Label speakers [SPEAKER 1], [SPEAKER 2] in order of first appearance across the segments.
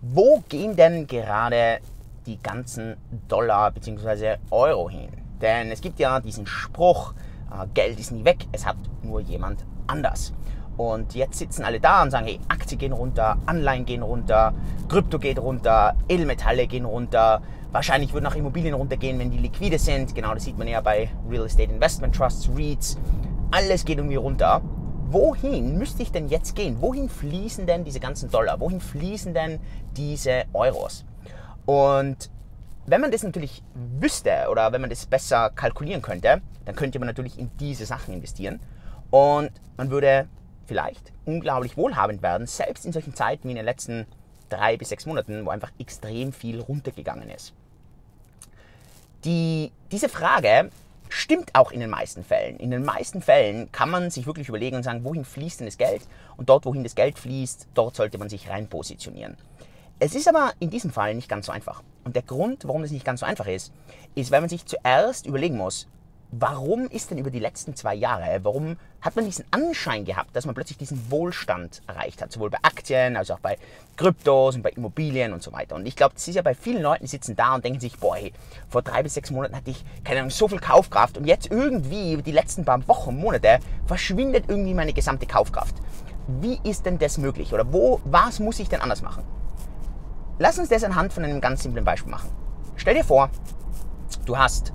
[SPEAKER 1] Wo gehen denn gerade die ganzen Dollar bzw. Euro hin? Denn es gibt ja diesen Spruch, äh, Geld ist nie weg, es hat nur jemand anders. Und jetzt sitzen alle da und sagen, hey, Aktien gehen runter, Anleihen gehen runter, Krypto geht runter, Edelmetalle gehen runter. Wahrscheinlich würden auch Immobilien runtergehen, wenn die liquide sind. Genau, das sieht man ja bei Real Estate Investment Trusts, REITs. Alles geht irgendwie runter. Wohin müsste ich denn jetzt gehen? Wohin fließen denn diese ganzen Dollar? Wohin fließen denn diese Euros? Und wenn man das natürlich wüsste oder wenn man das besser kalkulieren könnte, dann könnte man natürlich in diese Sachen investieren. Und man würde vielleicht unglaublich wohlhabend werden, selbst in solchen Zeiten wie in den letzten drei bis sechs Monaten, wo einfach extrem viel runtergegangen ist. Die, diese Frage stimmt auch in den meisten Fällen. In den meisten Fällen kann man sich wirklich überlegen und sagen, wohin fließt denn das Geld? Und dort, wohin das Geld fließt, dort sollte man sich rein positionieren. Es ist aber in diesem Fall nicht ganz so einfach. Und der Grund, warum das nicht ganz so einfach ist, ist, weil man sich zuerst überlegen muss, warum ist denn über die letzten zwei Jahre, warum hat man diesen Anschein gehabt, dass man plötzlich diesen Wohlstand erreicht hat, sowohl bei Aktien als auch bei Kryptos und bei Immobilien und so weiter. Und ich glaube, das ist ja bei vielen Leuten, die sitzen da und denken sich, boah, hey, vor drei bis sechs Monaten hatte ich keine Ahnung, so viel Kaufkraft und jetzt irgendwie über die letzten paar Wochen, Monate verschwindet irgendwie meine gesamte Kaufkraft. Wie ist denn das möglich? Oder wo, was muss ich denn anders machen? Lass uns das anhand von einem ganz simplen Beispiel machen. Stell dir vor, du hast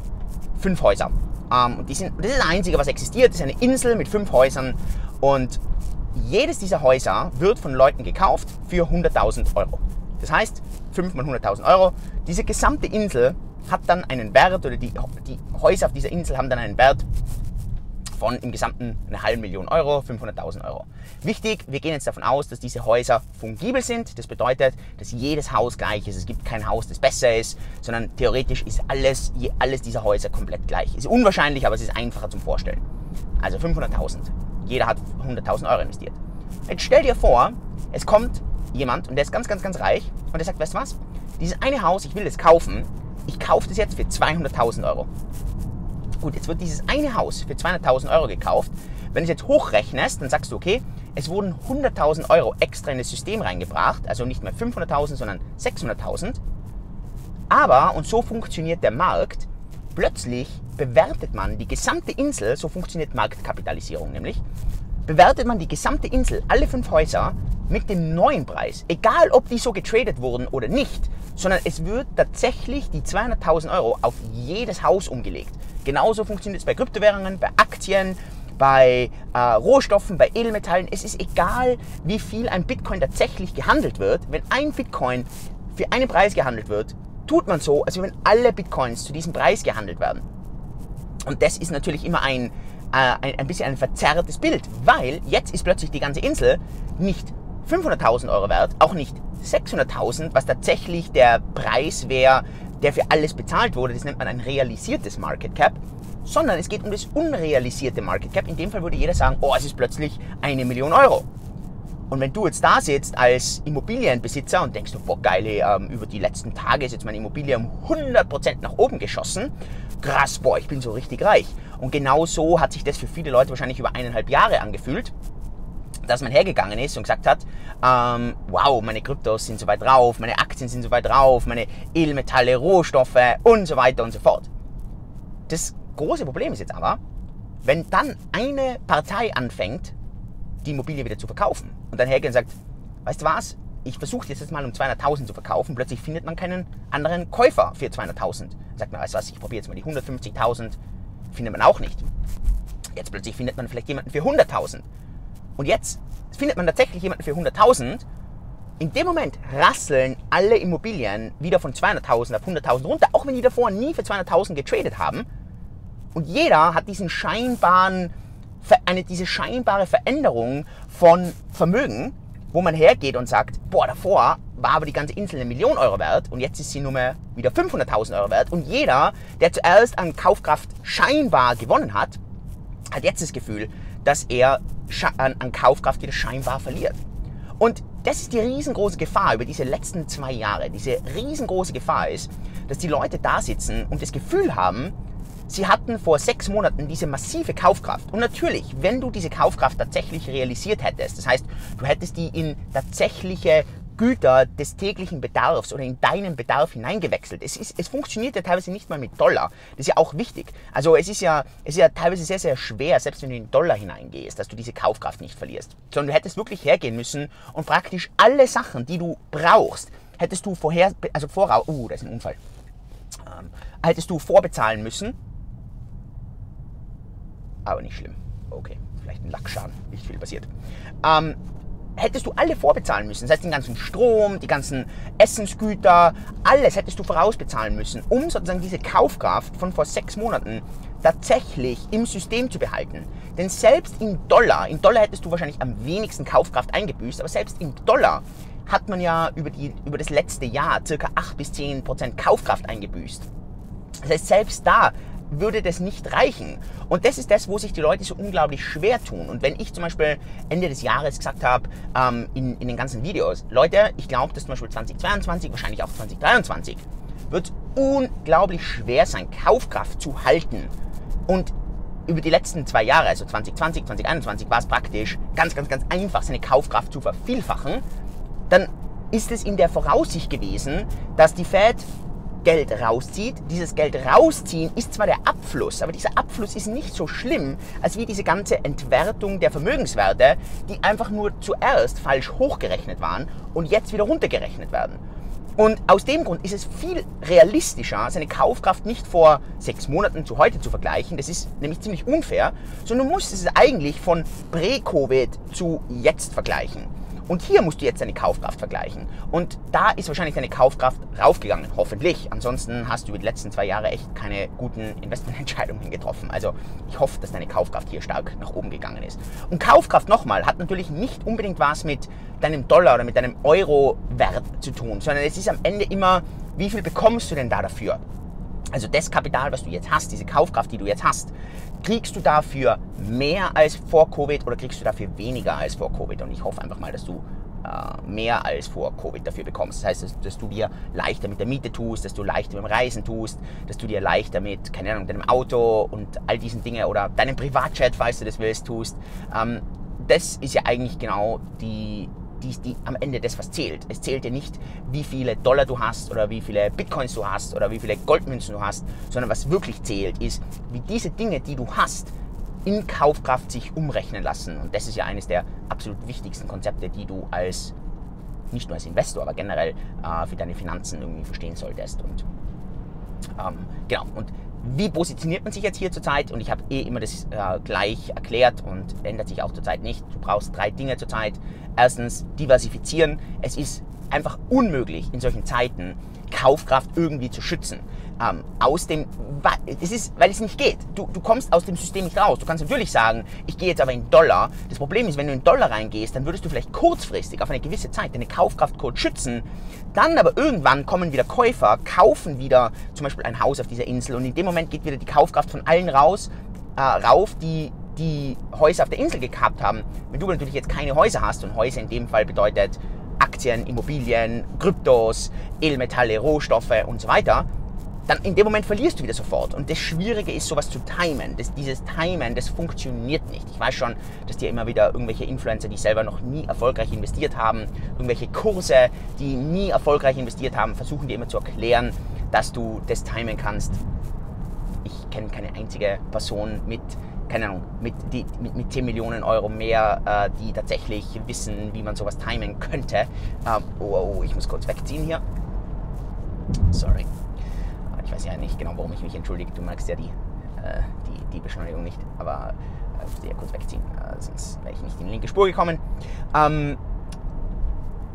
[SPEAKER 1] fünf Häuser ähm, und die sind, das ist das Einzige, was existiert. Das ist eine Insel mit fünf Häusern. Und jedes dieser Häuser wird von Leuten gekauft für 100.000 Euro. Das heißt, 5 mal 100.000 Euro. Diese gesamte Insel hat dann einen Wert, oder die, die Häuser auf dieser Insel haben dann einen Wert von im Gesamten eine halbe Million Euro, 500.000 Euro. Wichtig, wir gehen jetzt davon aus, dass diese Häuser fungibel sind. Das bedeutet, dass jedes Haus gleich ist. Es gibt kein Haus, das besser ist, sondern theoretisch ist alles, alles dieser Häuser komplett gleich. Ist unwahrscheinlich, aber es ist einfacher zum Vorstellen. Also 500.000. Jeder hat 100.000 Euro investiert. Jetzt stell dir vor, es kommt jemand und der ist ganz, ganz, ganz reich und der sagt, weißt du was? Dieses eine Haus, ich will das kaufen. Ich kaufe das jetzt für 200.000 Euro. Gut, jetzt wird dieses eine Haus für 200.000 Euro gekauft. Wenn du es jetzt hochrechnest, dann sagst du, okay, es wurden 100.000 Euro extra in das System reingebracht, also nicht mehr 500.000, sondern 600.000. Aber, und so funktioniert der Markt, plötzlich bewertet man die gesamte Insel, so funktioniert Marktkapitalisierung nämlich, bewertet man die gesamte Insel, alle fünf Häuser, mit dem neuen Preis. Egal, ob die so getradet wurden oder nicht, sondern es wird tatsächlich die 200.000 Euro auf jedes Haus umgelegt. Genauso funktioniert es bei Kryptowährungen, bei Aktien, bei äh, Rohstoffen, bei Edelmetallen. Es ist egal, wie viel ein Bitcoin tatsächlich gehandelt wird. Wenn ein Bitcoin für einen Preis gehandelt wird, tut man so, als wenn alle Bitcoins zu diesem Preis gehandelt werden. Und das ist natürlich immer ein, äh, ein, ein bisschen ein verzerrtes Bild, weil jetzt ist plötzlich die ganze Insel nicht 500.000 Euro wert, auch nicht 600.000, was tatsächlich der Preis wäre, der für alles bezahlt wurde. Das nennt man ein realisiertes Market Cap. Sondern es geht um das unrealisierte Market Cap. In dem Fall würde jeder sagen, oh, es ist plötzlich eine Million Euro. Und wenn du jetzt da sitzt als Immobilienbesitzer und denkst, boah geil, ähm, über die letzten Tage ist jetzt meine Immobilie um 100% nach oben geschossen, krass, boah, ich bin so richtig reich. Und genau so hat sich das für viele Leute wahrscheinlich über eineinhalb Jahre angefühlt dass man hergegangen ist und gesagt hat, ähm, wow, meine Kryptos sind so weit drauf, meine Aktien sind so weit drauf, meine Edelmetalle, Rohstoffe und so weiter und so fort. Das große Problem ist jetzt aber, wenn dann eine Partei anfängt, die Immobilie wieder zu verkaufen und dann hergeht und sagt, weißt du was, ich versuche jetzt mal um 200.000 zu verkaufen, plötzlich findet man keinen anderen Käufer für 200.000. Sagt man, weißt du was, ich probiere jetzt mal die 150.000, findet man auch nicht. Jetzt plötzlich findet man vielleicht jemanden für 100.000. Und jetzt findet man tatsächlich jemanden für 100.000. In dem Moment rasseln alle Immobilien wieder von 200.000 auf 100.000 runter, auch wenn die davor nie für 200.000 getradet haben. Und jeder hat diesen scheinbaren, eine, diese scheinbare Veränderung von Vermögen, wo man hergeht und sagt, boah, davor war aber die ganze Insel eine Million Euro wert und jetzt ist sie nur mehr wieder 500.000 Euro wert. Und jeder, der zuerst an Kaufkraft scheinbar gewonnen hat, hat jetzt das Gefühl, dass er an, an Kaufkraft wieder scheinbar verliert. Und das ist die riesengroße Gefahr über diese letzten zwei Jahre. Diese riesengroße Gefahr ist, dass die Leute da sitzen und das Gefühl haben, sie hatten vor sechs Monaten diese massive Kaufkraft. Und natürlich, wenn du diese Kaufkraft tatsächlich realisiert hättest, das heißt, du hättest die in tatsächliche Güter des täglichen Bedarfs oder in deinen Bedarf hineingewechselt. Es, ist, es funktioniert ja teilweise nicht mal mit Dollar. Das ist ja auch wichtig. Also es ist ja, es ist ja teilweise sehr, sehr schwer, selbst wenn du in Dollar hineingehst, dass du diese Kaufkraft nicht verlierst. Sondern du hättest wirklich hergehen müssen und praktisch alle Sachen, die du brauchst, hättest du vorher, also voraus, uh, da ist ein Unfall, ähm, hättest du vorbezahlen müssen. Aber nicht schlimm. Okay, vielleicht ein Lackschaden, nicht viel passiert. Ähm, hättest du alle vorbezahlen müssen. Das heißt, den ganzen Strom, die ganzen Essensgüter, alles hättest du vorausbezahlen müssen, um sozusagen diese Kaufkraft von vor sechs Monaten tatsächlich im System zu behalten. Denn selbst in Dollar, in Dollar hättest du wahrscheinlich am wenigsten Kaufkraft eingebüßt, aber selbst im Dollar hat man ja über, die, über das letzte Jahr circa 8 bis 10 Prozent Kaufkraft eingebüßt. Das heißt, selbst da würde das nicht reichen. Und das ist das, wo sich die Leute so unglaublich schwer tun. Und wenn ich zum Beispiel Ende des Jahres gesagt habe, ähm, in, in den ganzen Videos, Leute, ich glaube, dass zum Beispiel 2022, wahrscheinlich auch 2023, wird unglaublich schwer sein, Kaufkraft zu halten. Und über die letzten zwei Jahre, also 2020, 2021, war es praktisch ganz, ganz, ganz einfach, seine Kaufkraft zu vervielfachen. Dann ist es in der Voraussicht gewesen, dass die Fed Geld rauszieht. Dieses Geld rausziehen ist zwar der Abfluss, aber dieser Abfluss ist nicht so schlimm, als wie diese ganze Entwertung der Vermögenswerte, die einfach nur zuerst falsch hochgerechnet waren und jetzt wieder runtergerechnet werden. Und aus dem Grund ist es viel realistischer, seine Kaufkraft nicht vor sechs Monaten zu heute zu vergleichen. Das ist nämlich ziemlich unfair, sondern du musst es eigentlich von Prä-Covid zu jetzt vergleichen. Und hier musst du jetzt deine Kaufkraft vergleichen. Und da ist wahrscheinlich deine Kaufkraft raufgegangen, hoffentlich. Ansonsten hast du über die letzten zwei Jahre echt keine guten Investmententscheidungen getroffen. Also ich hoffe, dass deine Kaufkraft hier stark nach oben gegangen ist. Und Kaufkraft nochmal hat natürlich nicht unbedingt was mit deinem Dollar oder mit deinem Euro-Wert zu tun, sondern es ist am Ende immer, wie viel bekommst du denn da dafür? Also das Kapital, was du jetzt hast, diese Kaufkraft, die du jetzt hast, kriegst du dafür mehr als vor Covid oder kriegst du dafür weniger als vor Covid? Und ich hoffe einfach mal, dass du äh, mehr als vor Covid dafür bekommst. Das heißt, dass, dass, du dir leichter mit der Miete tust, dass du leichter mit dem Reisen tust, dass du dir leichter mit, keine Ahnung, deinem Auto und all diesen Dingen oder deinem Privatchat, falls du das willst, tust. Ähm, das ist ja eigentlich genau die, die, die am Ende das, was zählt. Es zählt dir nicht, wie viele Dollar du hast oder wie viele Bitcoins du hast oder wie viele Goldmünzen du hast, sondern was wirklich zählt, ist, wie diese Dinge, die du hast, in Kaufkraft sich umrechnen lassen. Und das ist ja eines der absolut wichtigsten Konzepte, die du als, nicht nur als Investor, aber generell äh, für deine Finanzen irgendwie verstehen solltest. Und ähm, genau, und wie positioniert man sich jetzt hier zurzeit? Und ich habe eh immer das äh, gleich erklärt und ändert sich auch zurzeit nicht. Du brauchst drei Dinge zurzeit. Erstens diversifizieren. Es ist einfach unmöglich in solchen Zeiten Kaufkraft irgendwie zu schützen ähm, aus dem, es ist, weil es nicht geht. Du, du kommst aus dem System nicht raus. Du kannst natürlich sagen, ich gehe jetzt aber in Dollar. Das Problem ist, wenn du in Dollar reingehst, dann würdest du vielleicht kurzfristig auf eine gewisse Zeit deine Kaufkraft kurz schützen. Dann aber irgendwann kommen wieder Käufer, kaufen wieder zum Beispiel ein Haus auf dieser Insel und in dem Moment geht wieder die Kaufkraft von allen raus, äh, rauf, die die Häuser auf der Insel gekappt haben. Wenn du natürlich jetzt keine Häuser hast und Häuser in dem Fall bedeutet Aktien, Immobilien, Kryptos, Edelmetalle, Rohstoffe und so weiter, dann in dem Moment verlierst du wieder sofort. Und das Schwierige ist, sowas zu timen. Das, dieses Timen, das funktioniert nicht. Ich weiß schon, dass dir immer wieder irgendwelche Influencer, die selber noch nie erfolgreich investiert haben, irgendwelche Kurse, die nie erfolgreich investiert haben, versuchen dir immer zu erklären, dass du das timen kannst. Ich kenne keine einzige Person mit, keine Ahnung, mit, die, mit, mit 10 Millionen Euro mehr, äh, die tatsächlich wissen, wie man sowas timen könnte. Ähm, oh, oh, ich muss kurz wegziehen hier. Sorry. Ich weiß ja nicht genau, warum ich mich entschuldige. Du magst ja die, äh, die, die Beschleunigung nicht, aber äh, ich muss ja kurz wegziehen, äh, sonst wäre ich nicht in die linke Spur gekommen. Ähm,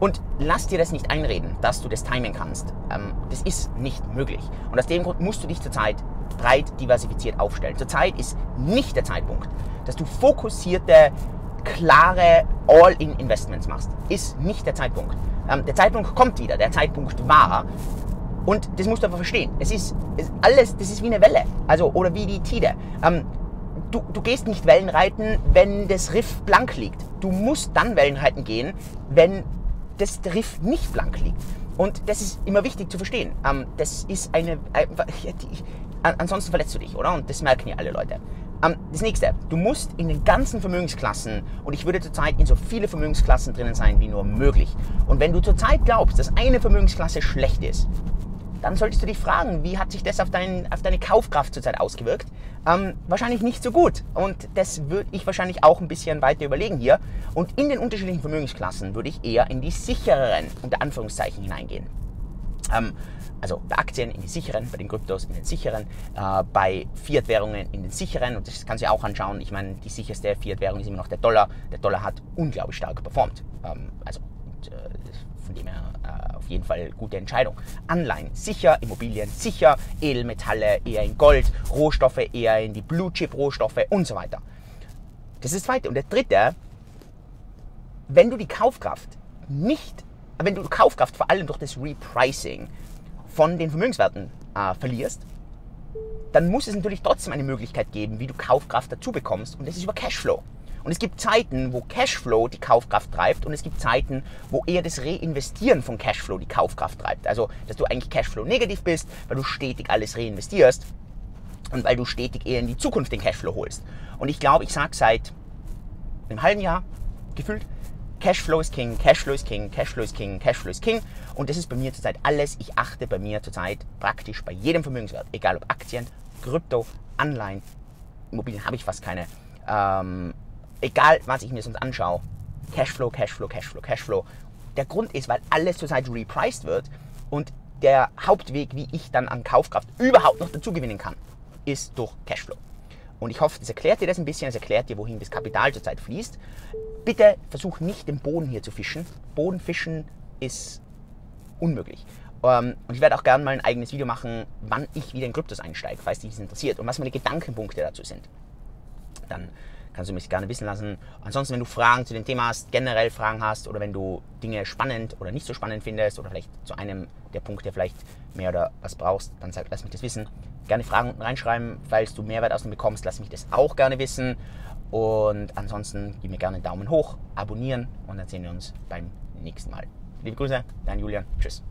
[SPEAKER 1] und lass dir das nicht einreden, dass du das timen kannst. Ähm, das ist nicht möglich. Und aus dem Grund musst du dich zurzeit breit diversifiziert aufstellen. Zurzeit ist nicht der Zeitpunkt, dass du fokussierte, klare All-in-Investments machst. Ist nicht der Zeitpunkt. Ähm, der Zeitpunkt kommt wieder. Der Zeitpunkt war. Und das musst du einfach verstehen. Es ist, es alles, das ist wie eine Welle. Also, oder wie die Tide. Ähm, du, du gehst nicht Wellenreiten, wenn das Riff blank liegt. Du musst dann Wellenreiten gehen, wenn das Riff nicht blank liegt. Und das ist immer wichtig zu verstehen. Ähm, das ist eine. Äh, die, ansonsten verletzt du dich, oder? Und das merken ja alle Leute. Ähm, das nächste, du musst in den ganzen Vermögensklassen, und ich würde zurzeit in so viele Vermögensklassen drinnen sein wie nur möglich. Und wenn du zurzeit glaubst, dass eine Vermögensklasse schlecht ist, dann solltest du dich fragen, wie hat sich das auf, dein, auf deine Kaufkraft zurzeit ausgewirkt? Ähm, wahrscheinlich nicht so gut. Und das würde ich wahrscheinlich auch ein bisschen weiter überlegen hier. Und in den unterschiedlichen Vermögensklassen würde ich eher in die sichereren, unter Anführungszeichen, hineingehen. Ähm, also bei Aktien in die sicheren, bei den Kryptos in den sicheren, äh, bei Fiat-Währungen in den sicheren. Und das kannst du ja auch anschauen. Ich meine, die sicherste Fiat-Währung ist immer noch der Dollar. Der Dollar hat unglaublich stark performt. Ähm, also und, äh, von dem her äh, auf jeden Fall gute Entscheidung. Anleihen sicher, Immobilien sicher, Edelmetalle eher in Gold, Rohstoffe eher in die Blue-Chip-Rohstoffe und so weiter. Das ist das zweite. Und der dritte, wenn du die Kaufkraft nicht, wenn du Kaufkraft vor allem durch das Repricing von den Vermögenswerten äh, verlierst, dann muss es natürlich trotzdem eine Möglichkeit geben, wie du Kaufkraft dazu bekommst und das ist über Cashflow. Und es gibt Zeiten, wo Cashflow die Kaufkraft treibt und es gibt Zeiten, wo eher das Reinvestieren von Cashflow die Kaufkraft treibt. Also, dass du eigentlich Cashflow negativ bist, weil du stetig alles reinvestierst und weil du stetig eher in die Zukunft den Cashflow holst. Und ich glaube, ich sage seit einem halben Jahr gefühlt, Cashflow ist King, Cashflow ist King, Cashflow ist King, Cashflow ist King. Und das ist bei mir zurzeit alles. Ich achte bei mir zurzeit praktisch bei jedem Vermögenswert, egal ob Aktien, Krypto, Anleihen, Immobilien habe ich fast keine. Ähm, egal, was ich mir sonst anschaue. Cashflow, Cashflow, Cashflow, Cashflow. Der Grund ist, weil alles zurzeit repriced wird und der Hauptweg, wie ich dann an Kaufkraft überhaupt noch dazu gewinnen kann, ist durch Cashflow. Und ich hoffe, das erklärt dir das ein bisschen, es erklärt dir, wohin das Kapital zurzeit fließt. Bitte versuch nicht den Boden hier zu fischen. Bodenfischen ist unmöglich. Ähm, und ich werde auch gerne mal ein eigenes Video machen, wann ich wieder in Kryptos einsteige, falls dich das interessiert und was meine Gedankenpunkte dazu sind. Dann kannst du mich gerne wissen lassen. Ansonsten, wenn du Fragen zu dem Thema hast, generell Fragen hast oder wenn du Dinge spannend oder nicht so spannend findest oder vielleicht zu einem der Punkte vielleicht mehr oder was brauchst, dann sag, lass mich das wissen. Gerne Fragen unten reinschreiben, falls du Mehrwert aus dem bekommst, lass mich das auch gerne wissen. Und ansonsten gib mir gerne einen Daumen hoch, abonnieren und dann sehen wir uns beim nächsten Mal. Liebe Grüße, dein Julian. Tschüss.